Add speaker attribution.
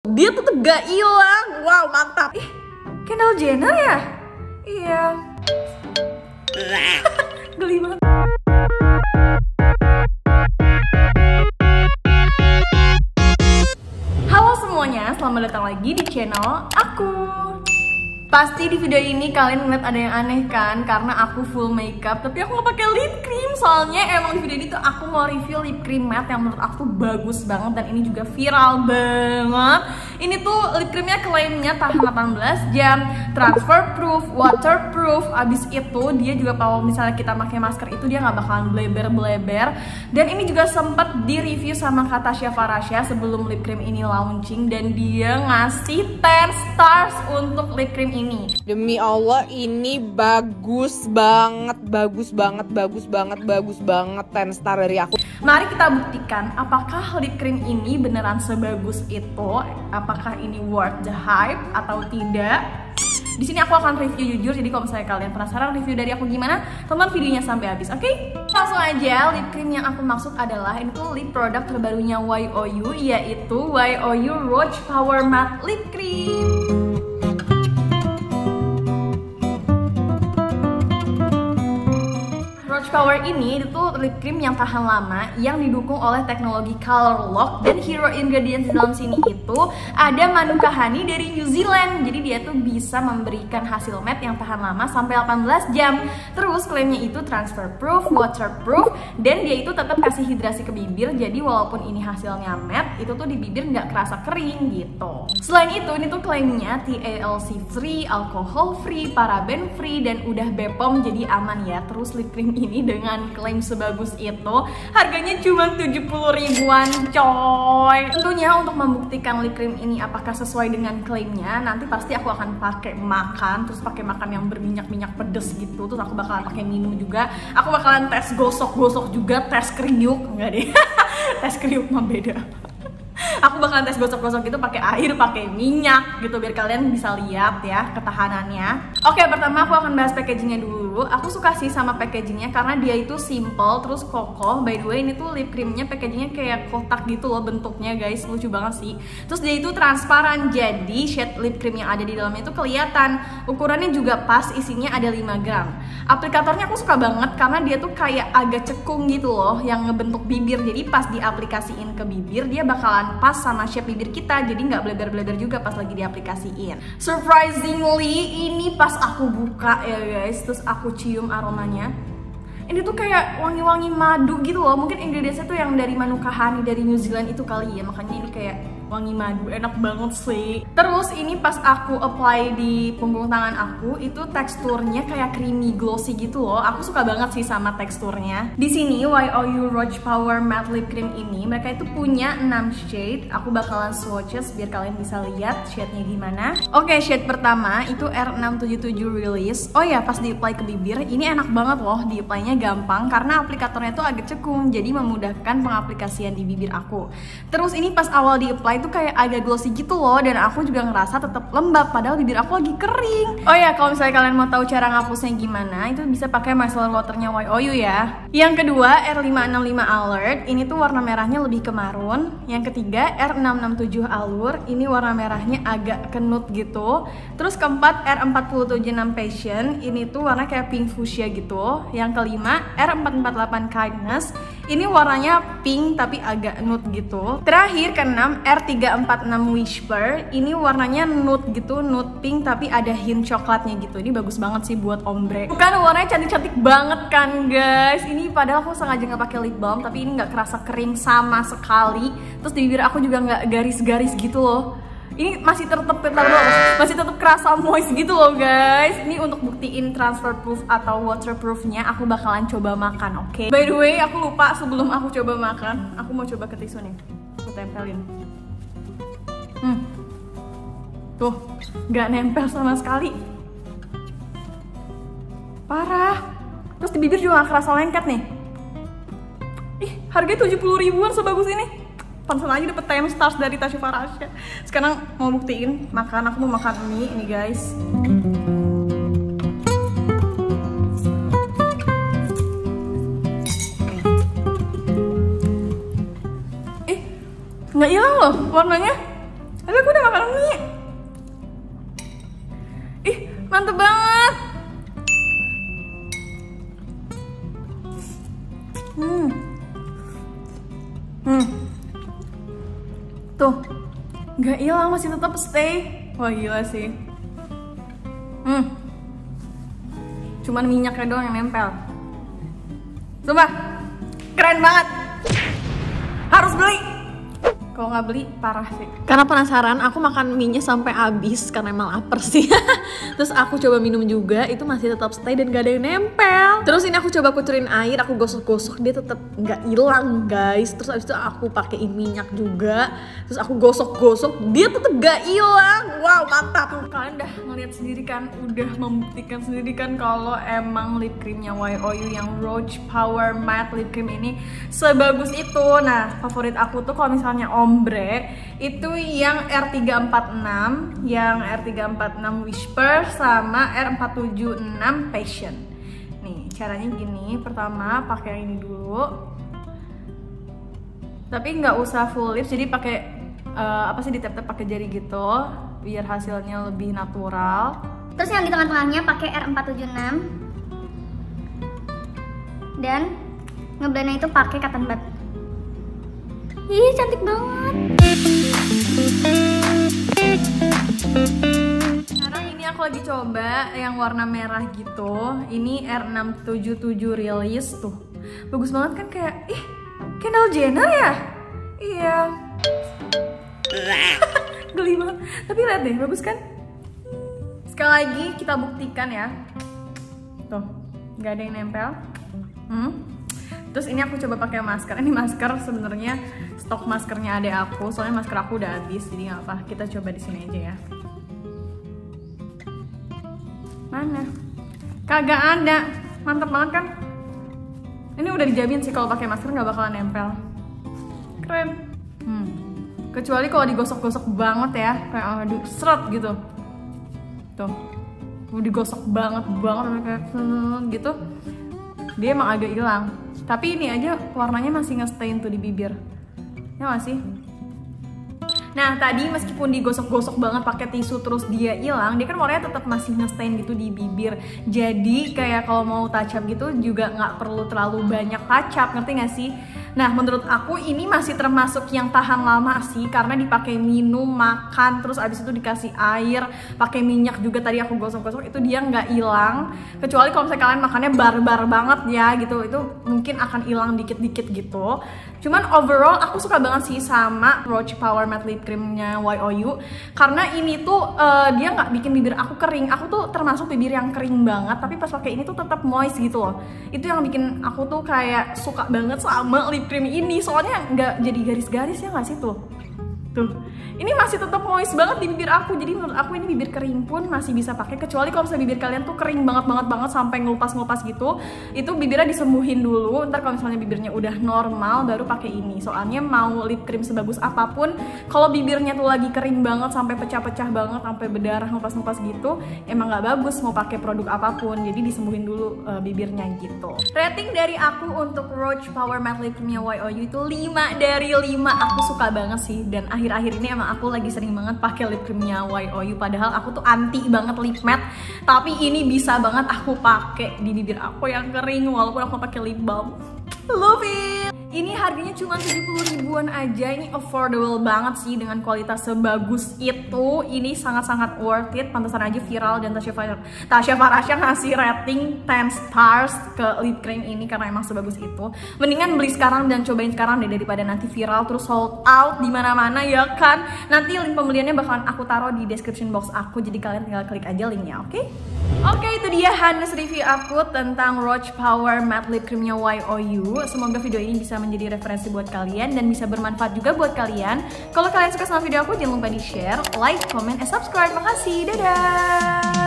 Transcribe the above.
Speaker 1: Dia tetep gak hilang. Wow, mantap. Ih, Kendall Jenner ya? Iya. Geli banget. Halo semuanya, selamat datang lagi di channel aku. Pasti di video ini kalian ngeliat ada yang aneh kan? Karena aku full makeup Tapi aku nggak pakai lip cream. Soalnya emang di video ini tuh aku mau review lip cream matte Yang menurut aku bagus banget Dan ini juga viral banget Ini tuh lip creamnya klaimnya tahan 18 jam Transfer proof, waterproof Abis itu dia juga kalau misalnya kita pakai masker itu Dia nggak bakalan bleber-bleber Dan ini juga sempet di review sama Katasha Farasha Sebelum lip cream ini launching Dan dia ngasih 10 stars untuk lip cream ini.
Speaker 2: Demi Allah ini bagus banget, bagus banget, bagus banget, bagus banget 10 star dari aku.
Speaker 1: Mari kita buktikan apakah lip cream ini beneran sebagus itu, apakah ini worth the hype atau tidak. Di sini aku akan review jujur, jadi kalau misalnya kalian penasaran review dari aku gimana, tonton videonya sampai habis, oke? Okay? Langsung aja, lip cream yang aku maksud adalah ini tuh lip produk terbarunya YOU, yaitu YOU Roach Power Matte Lip Cream. Power ini itu lip cream yang tahan lama yang didukung oleh teknologi Color Lock dan hero ingredients dalam sini itu ada Manuka Honey dari New Zealand. Jadi dia tuh bisa memberikan hasil matte yang tahan lama sampai 18 jam. Terus klaimnya itu transfer proof, waterproof dan dia itu tetap kasih hidrasi ke bibir. Jadi walaupun ini hasilnya matte, itu tuh di bibir nggak kerasa kering gitu. Selain itu, ini tuh klaimnya TALC free, alcohol free, paraben free dan udah BPOM jadi aman ya. Terus lip cream ini dengan klaim sebagus itu harganya cuma 70 ribuan coy. Tentunya untuk membuktikan lip cream ini apakah sesuai dengan klaimnya nanti pasti aku akan pakai makan terus pakai makan yang berminyak-minyak pedes gitu. Terus aku bakalan pakai minum juga. Aku bakalan tes gosok-gosok juga tes kriuk enggak deh. Tes kriuk mah beda aku bakalan tes gosok-gosok gitu pakai air, pakai minyak gitu biar kalian bisa lihat ya ketahanannya. Oke, pertama aku akan bahas packagingnya dulu. Aku suka sih sama packagingnya karena dia itu simple terus kokoh. By the way, ini tuh lip creamnya packagingnya kayak kotak gitu loh bentuknya guys, lucu banget sih. Terus dia itu transparan jadi shade lip cream yang ada di dalamnya itu kelihatan. Ukurannya juga pas, isinya ada 5 gram. Aplikatornya aku suka banget karena dia tuh kayak agak cekung gitu loh yang ngebentuk bibir. Jadi pas diaplikasiin ke bibir dia bakalan pas sama shape bibir kita jadi nggak bleber-bleber juga pas lagi diaplikasiin surprisingly ini pas aku buka ya guys terus aku cium aromanya. Ini tuh kayak wangi-wangi madu gitu loh. Mungkin ingredientsnya tuh yang dari Manuka Honey dari New Zealand itu kali ya. Makanya ini kayak wangi madu enak banget sih. Terus ini pas aku apply di punggung tangan aku itu teksturnya kayak creamy glossy gitu loh. Aku suka banget sih sama teksturnya. Di sini YOU Roach Power Matte Lip Cream ini mereka itu punya 6 shade. Aku bakalan swatches biar kalian bisa lihat shade-nya gimana. Oke shade pertama itu R677 Release. Oh ya pas di apply ke bibir ini enak banget loh di apply-nya gampang. Karena aplikatornya tuh agak cekung jadi memudahkan pengaplikasian di bibir aku. Terus ini pas awal di apply itu kayak agak glossy gitu loh dan aku juga ngerasa tetap lembab padahal bibir aku lagi kering. Oh ya, kalau misalnya kalian mau tahu cara ngapusnya gimana, itu bisa pakai micellar waternya YOU ya. Yang kedua R565 Alert, ini tuh warna merahnya lebih ke marun. Yang ketiga R667 Allure, ini warna merahnya agak kenut gitu. Terus keempat R476 Passion, ini tuh warna kayak pink fuchsia gitu. Yang kelima R448 Kindness, ini warnanya pink tapi agak nude gitu. Terakhir keenam R 346 Whisper. Ini warnanya nude gitu nude pink tapi ada hint coklatnya gitu. Ini bagus banget sih buat ombre. Bukan warnanya cantik-cantik banget kan guys. Ini padahal aku sengaja nggak pakai lip balm tapi ini nggak kerasa kering sama sekali. Terus di bibir aku juga nggak garis-garis gitu loh ini masih tetap tetap masih tetap kerasa moist gitu loh guys ini untuk buktiin transfer proof atau waterproofnya aku bakalan coba makan oke okay? by the way aku lupa sebelum aku coba makan aku mau coba ke tisu nih aku tempelin Hmm. Tuh, nggak nempel sama sekali. Parah. Terus di bibir juga gak kerasa lengket nih. Ih, harganya 70 ribuan sebagus ini. Pesan aja dapet 10 stars dari Tasya Farasya Sekarang mau buktiin makan, aku mau makan mie ini guys. Eh, nggak hilang loh warnanya. Tapi aku udah makan mie. Ih, mantep banget. Hmm. Hmm. Tuh. Nggak hilang, masih tetap stay. Wah, gila sih. Hmm. Cuman minyaknya doang yang nempel. Sumpah. Keren banget. Harus beli. Kalau nggak beli parah sih.
Speaker 2: Karena penasaran, aku makan mie sampai habis karena emang lapar sih. Terus aku coba minum juga, itu masih tetap stay dan gak ada yang nempel. Terus ini aku coba kucurin air, aku gosok-gosok, dia tetap nggak hilang guys. Terus abis itu aku pakein minyak juga, terus aku gosok-gosok, dia tetap gak hilang. Wow mantap.
Speaker 1: Kalian udah ngeliat sendiri kan, udah membuktikan sendiri kan kalau emang lip creamnya YOU yang Roach Power Matte Lip Cream ini sebagus itu. Nah, favorit aku tuh kalau misalnya ombre itu yang R346, yang R346 Whisper sama R476 Passion. Nih, caranya gini. Pertama pakai yang ini dulu. Tapi nggak usah full lips, jadi pakai eh, apa sih di pakai jari gitu biar hasilnya lebih natural.
Speaker 3: Terus yang di tengah-tengahnya pakai R476 dan ngeblendnya itu pakai cotton bud. Ih, cantik banget.
Speaker 1: Sekarang ini aku lagi coba yang warna merah gitu. Ini R677 Release tuh. Bagus banget kan kayak ih, Kendall Jenner ya? Iya. Geli banget. Tapi lihat deh, bagus kan? Sekali lagi kita buktikan ya. Tuh, nggak ada yang nempel. Hmm. Terus ini aku coba pakai masker. Ini masker sebenarnya stok maskernya ada aku, soalnya masker aku udah habis, jadi nggak apa. Kita coba di sini aja ya. Mana? Kagak ada. Mantep banget kan? Ini udah dijamin sih kalau pakai masker nggak bakalan nempel. Keren. Hmm. Kecuali kalau digosok-gosok banget ya, kayak aduh seret gitu. Tuh. Udah digosok banget banget kayak hmm, gitu. Dia emang agak hilang. Tapi ini aja warnanya masih nge-stain tuh di bibir. Ya nggak sih? Nah tadi meskipun digosok-gosok banget pakai tisu terus dia hilang, dia kan warnanya tetap masih nge-stain gitu di bibir. Jadi kayak kalau mau touch gitu juga nggak perlu terlalu banyak touch up, ngerti nggak sih? Nah menurut aku ini masih termasuk yang tahan lama sih karena dipakai minum, makan, terus abis itu dikasih air, pakai minyak juga tadi aku gosok-gosok itu dia nggak hilang. Kecuali kalau misalnya kalian makannya barbar banget ya gitu, itu mungkin akan hilang dikit-dikit gitu. Cuman overall aku suka banget sih sama Roach Power Matte Lip Creamnya YOU karena ini tuh eh, dia nggak bikin bibir aku kering. Aku tuh termasuk bibir yang kering banget, tapi pas pakai ini tuh tetap moist gitu loh. Itu yang bikin aku tuh kayak suka banget sama lip cream ini. Soalnya nggak jadi garis-garis ya nggak sih tuh. Tuh, ini masih tetap moist banget di bibir aku. Jadi menurut aku ini bibir kering pun masih bisa pakai. Kecuali kalau misalnya bibir kalian tuh kering banget banget banget sampai ngelupas-ngelupas gitu, itu bibirnya disembuhin dulu. Ntar kalau misalnya bibirnya udah normal, baru pakai ini. Soalnya mau lip cream sebagus apa pun, kalau bibirnya tuh lagi kering banget sampai pecah-pecah banget, sampai berdarah ngelupas-ngelupas gitu, emang nggak bagus mau pakai produk apa pun. Jadi disembuhin dulu eh, bibirnya gitu. Rating dari aku untuk Roach Power Matte Lip Creamnya YOU itu 5 dari 5. Aku suka banget sih dan akhir-akhir ini emang aku lagi sering banget pakai lip creamnya YOU padahal aku tuh anti banget lip matte. Tapi ini bisa banget aku pakai di bibir aku yang kering walaupun aku pakai lip balm. Love it ini harganya cuma 70 ribuan aja. Ini affordable banget sih dengan kualitas sebagus itu. Ini sangat-sangat worth it. Pantesan aja viral dan Tasya Tasya Farasya ngasih rating 10 stars ke lip cream ini karena emang sebagus itu. Mendingan beli sekarang dan cobain sekarang deh daripada nanti viral terus sold out di mana-mana ya kan? Nanti link pembeliannya bakalan aku taruh di description box aku. Jadi kalian tinggal klik aja linknya oke? Oke itu dia Hannes review aku tentang Roach Power Matte Lip Creamnya YOU Semoga video ini bisa menjadi referensi buat kalian dan bisa bermanfaat juga buat kalian. Kalau kalian suka sama video aku jangan lupa di share, like, comment, and subscribe. Makasih, dadah